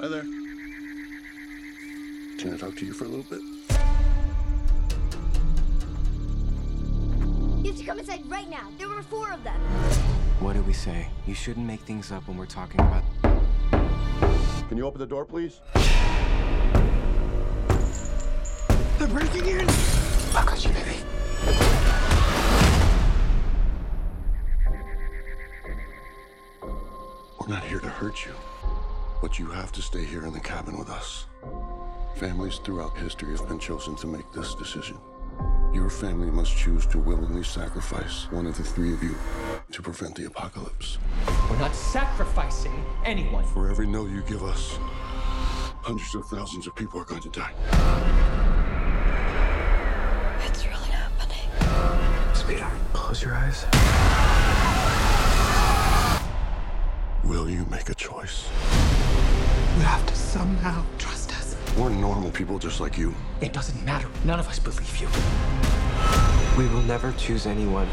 Hi there. Can I talk to you for a little bit? You have to come inside right now. There were four of them. What did we say? You shouldn't make things up when we're talking about. Can you open the door, please? They're breaking in! I got you, baby. We're not here to hurt you, but you have to stay here in the cabin with us. Families throughout history have been chosen to make this decision. Your family must choose to willingly sacrifice one of the three of you to prevent the apocalypse. We're not sacrificing anyone. For every no you give us, hundreds of thousands of people are going to die. It's really happening. Sweetheart, close your eyes. Somehow trust us. We're normal people just like you. It doesn't matter. None of us believe you. We will never choose anyone.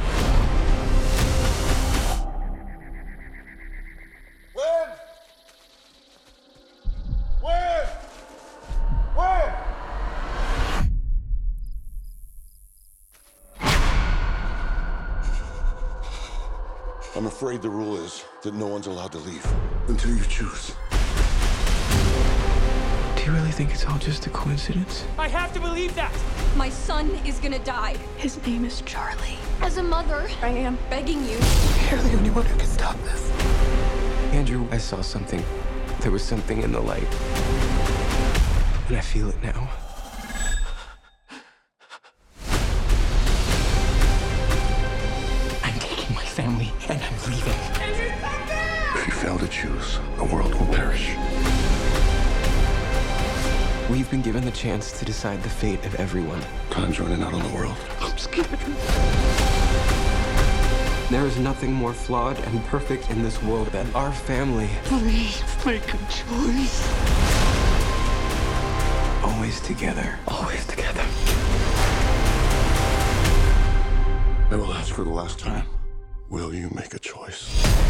I'm afraid the rule is that no one's allowed to leave until you choose. Do you really think it's all just a coincidence? I have to believe that. My son is gonna die. His name is Charlie. As a mother, I am begging you. You're the only one who can stop this. Andrew, I saw something. There was something in the light. And I feel it now. I'm taking my family and I'm leaving. If you fail to choose, the world will perish. We've been given the chance to decide the fate of everyone. Time's running out on the world. I'm scared. There is nothing more flawed and perfect in this world than our family. Please make a choice. Always together. Always together. I will ask for the last time. Will you make a choice?